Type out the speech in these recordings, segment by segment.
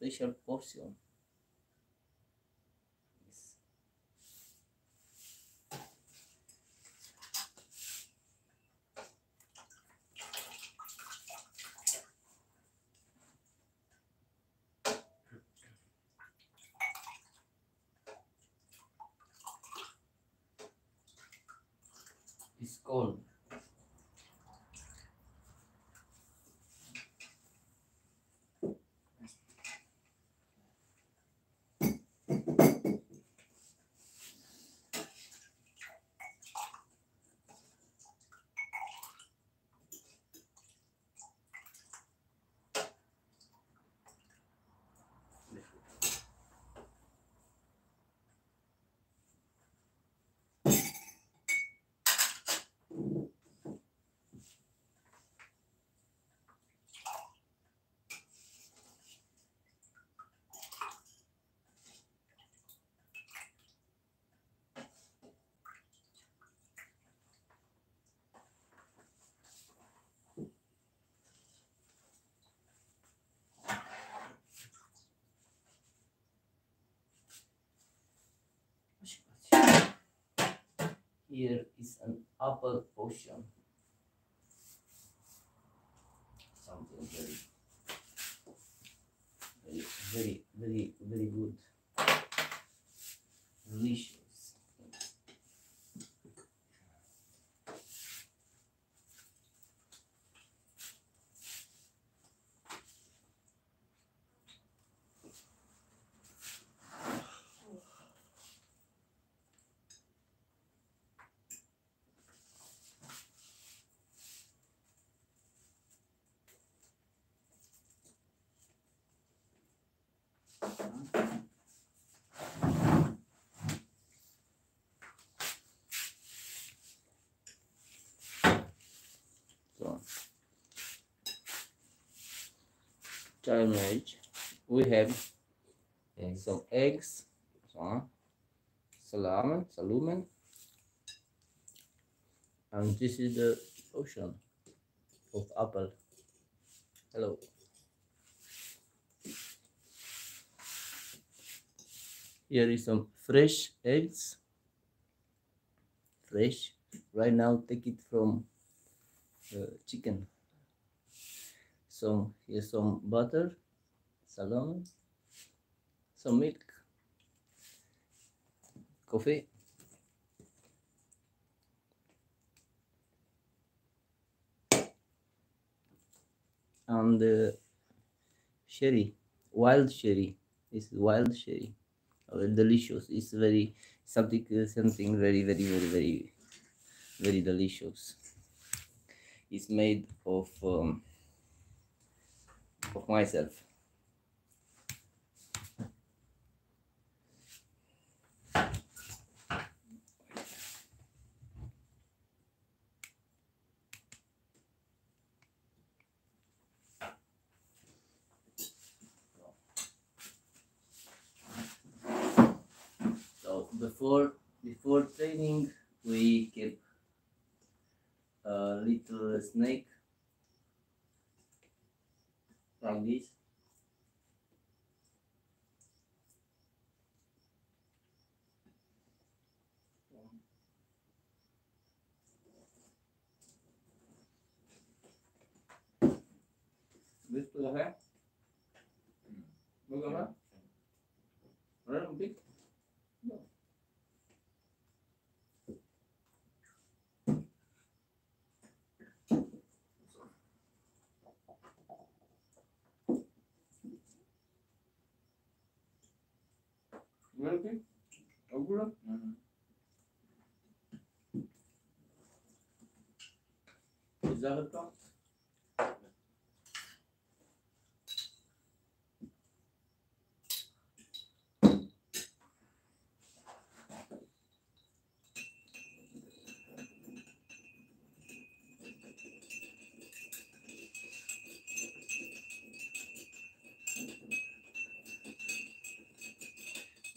special portion. It's cold. Here is an apple portion. Something very, very, very, very, very good. Delicious. So. We have uh, some eggs, so, salmon, salmon, and this is the ocean of apple. Hello. Here is some fresh eggs. Fresh. Right now, take it from uh, chicken. Some here's some butter, salmon, some milk, coffee. And uh, sherry, wild sherry. This is wild sherry. Uh, delicious. It's very something uh, something very very very very very delicious it's made of um, of myself. So before before training, we keep a little snake like this. ¿Ves tu café? ¿No café? ¿No A thought?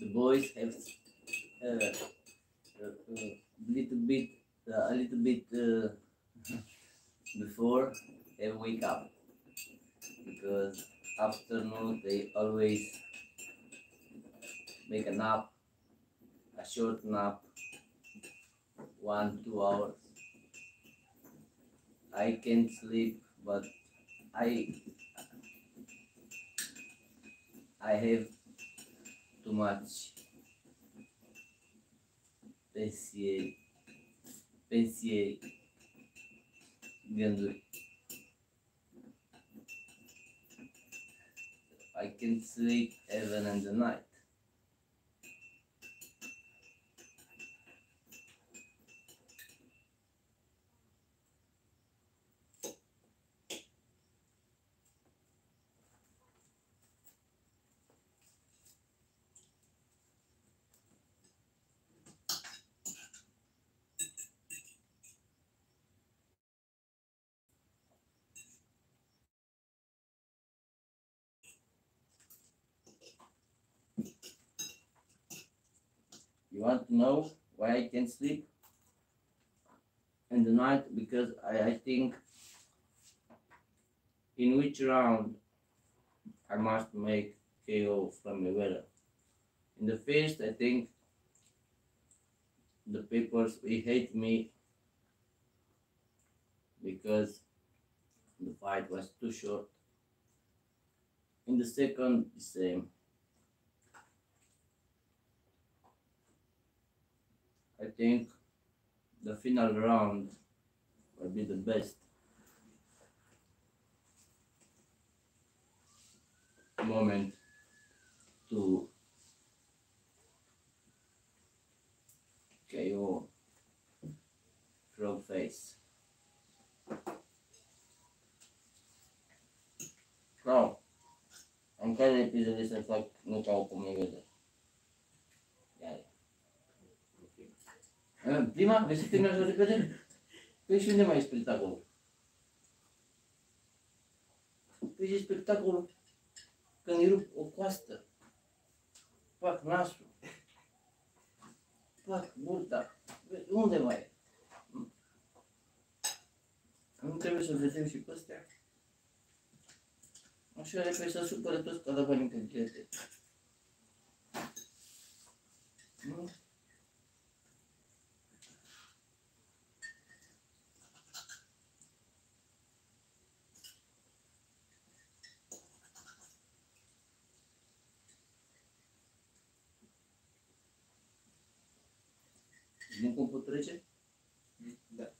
the boys have uh, uh, uh, little bit uh, a little bit uh, before they wake up because afternoon they always make a nap, a short nap, one, two hours. I can sleep, but I I have too much pensieri, pensieri, I can sleep even in the night. You want to know why I can sleep in the night? Because I, I think in which round I must make KO from Mayweather. In the first, I think the papers will hate me because the fight was too short. In the second, the same. I think the final round will be the best. Moment to KO frog face. Now, în care episoade să fac nu ca o ia. Prima, vrei să terminăm să repede? Păi și unde mai e spectacolul? Păi și spectacolul când îi rup o coastă, fac nasul, fac burta, unde mai e? Nu trebuie să vedem și pe astea? Așa repede să supără toți cadavanii pe bilete. Nu? Nu cum pot trece? Da.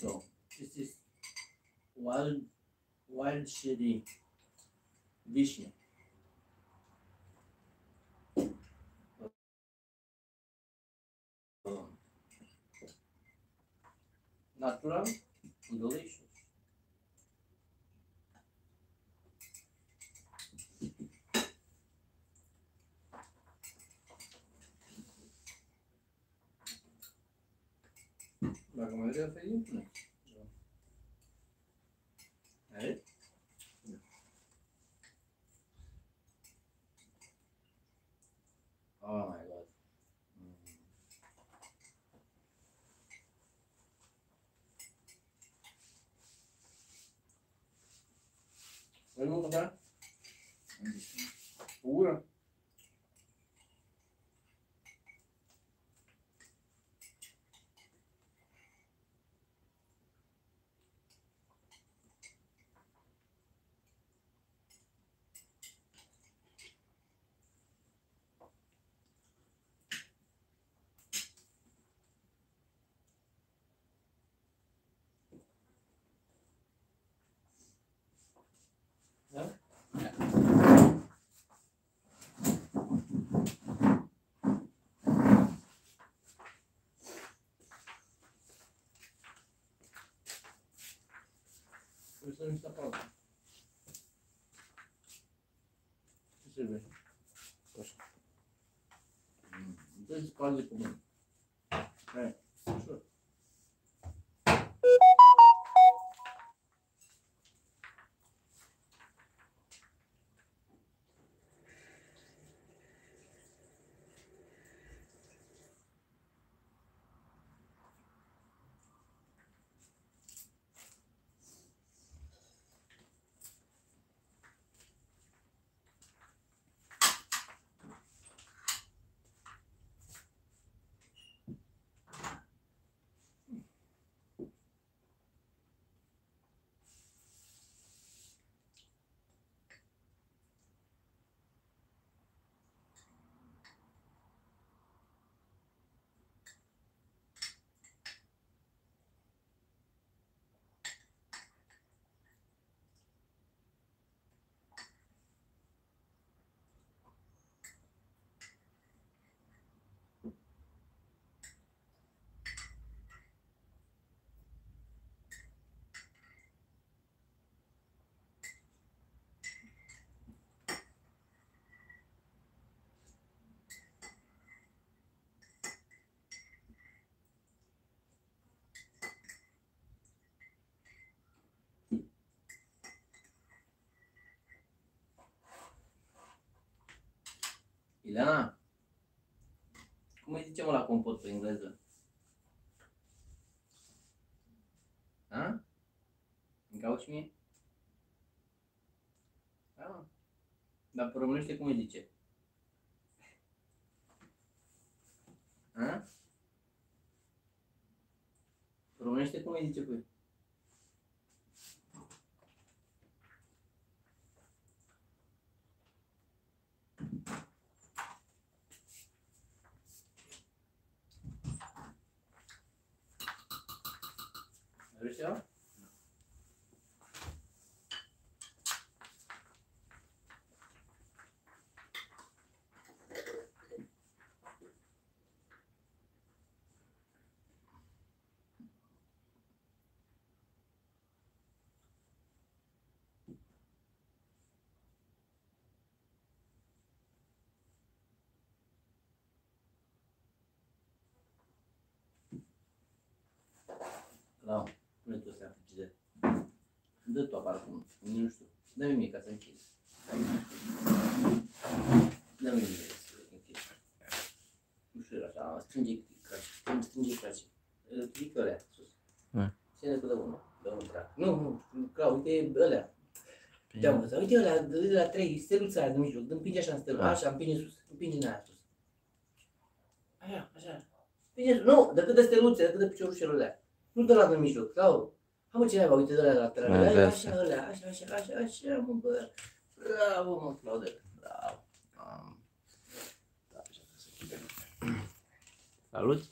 So this is wild wild shady. Um, Natural and delicious. Dacă mai vrea Por isso a gente está falando. O você vê? Não tem espaço de. Ileana, cum îi zicem la compot pe engleză? A? Îmi cauți mie? Da, mă. Dar pe românește cum îi zice? A? Pe românește cum îi zice pui? Vrei să iau? La nu tu să de. Dă tu apar acum, nu știu. Dă-mi mie ca să închid. Dă-mi mie să închid. Ușor așa, strânge craci, strânge craci. Clică alea sus. Da. Ține cu de unul, de unul trac. Nu, nu, ca, uite alea. Te-am învățat, uite alea, de la trei, steluța aia de mijloc, împinge așa în stelul, Da. așa, împinge sus, împinge în aia sus. Așa, așa. Împinge, nu, decât de steluțe, decât de piciorușelul alea. Nu de la de mijloc, sau... Hai mă, cineva, uite de la lateral. Mai Așa, vezi. așa, alea, așa, așa, așa, așa, mă, bă. Bravo, mă, Claude. Bravo. Am. Da, așa, să închidem. Salut!